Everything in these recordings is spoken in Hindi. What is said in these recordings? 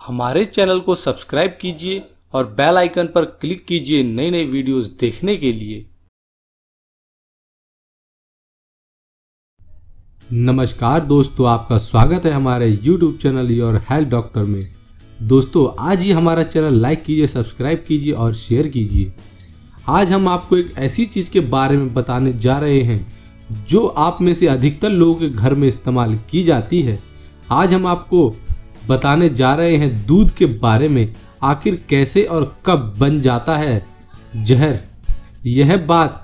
हमारे चैनल को सब्सक्राइब कीजिए और बेल आइकन पर क्लिक कीजिए नई नई वीडियोस देखने के लिए। नमस्कार दोस्तों, आपका स्वागत है हमारे YouTube channel your health doctor में। दोस्तों, आज ही हमारा चैनल लाइक कीजिए, सब्सक्राइब कीजिए और शेयर कीजिए। आज हम आपको एक ऐसी चीज़ के बारे में बताने जा रहे हैं, जो आप में से अधिकतर लोगों के घर में इस्तेमाल की जाती है। आज हम आपको बताने जा रहे हैं दूध के बारे में, आखिर कैसे और कब बन जाता है? जहर, यह बात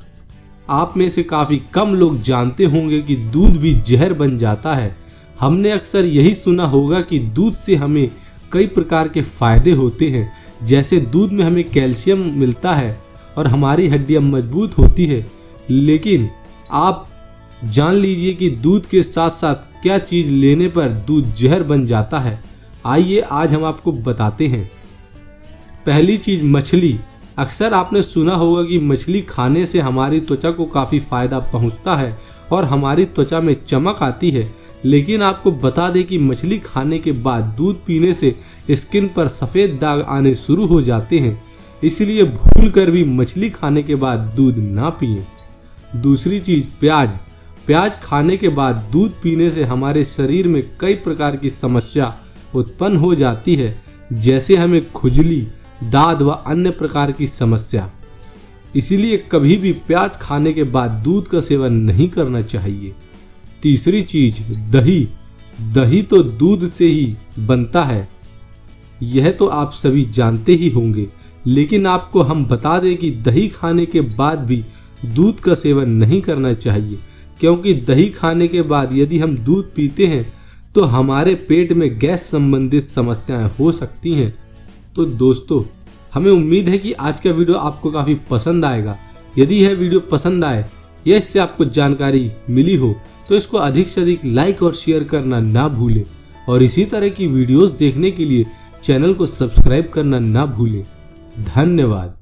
आप में से काफ़ी कम लोग जानते होंगे कि दूध भी जहर बन जाता है। हमने अक्सर यही सुना होगा कि दूध से हमें कई प्रकार के फ़ायदे होते हैं, जैसे दूध में हमें कैल्शियम मिलता है और हमारी हड्डियाँ मज़बूत होती है। लेकिन आप जान लीजिए कि दूध के साथ साथ क्या चीज़ लेने पर दूध जहर बन जाता है। आइए आज हम आपको बताते हैं। पहली चीज़ मछली। अक्सर आपने सुना होगा कि मछली खाने से हमारी त्वचा को काफ़ी फ़ायदा पहुँचता है और हमारी त्वचा में चमक आती है। लेकिन आपको बता दें कि मछली खाने के बाद दूध पीने से स्किन पर सफ़ेद दाग आने शुरू हो जाते हैं। इसलिए भूल कर भी मछली खाने के बाद दूध ना पिए। दूसरी चीज़ प्याज। प्याज खाने के बाद दूध पीने से हमारे शरीर में कई प्रकार की समस्या उत्पन्न हो जाती है, जैसे हमें खुजली, दाद व अन्य प्रकार की समस्या। इसीलिए कभी भी प्याज खाने के बाद दूध का सेवन नहीं करना चाहिए। तीसरी चीज़, दही। दही तो दूध से ही बनता है। यह तो आप सभी जानते ही होंगे, लेकिन आपको हम बता दें कि दही खाने के बाद भी दूध का सेवन नहीं करना चाहिए, क्योंकि दही खाने के बाद यदि हम दूध पीते हैं तो हमारे पेट में गैस संबंधित समस्याएँ हो सकती हैं। तो दोस्तों, हमें उम्मीद है कि आज का वीडियो आपको काफ़ी पसंद आएगा। यदि यह वीडियो पसंद आए या इससे आपको जानकारी मिली हो तो इसको अधिक से अधिक लाइक और शेयर करना ना भूलें। और इसी तरह की वीडियोस देखने के लिए चैनल को सब्सक्राइब करना ना भूलें। धन्यवाद।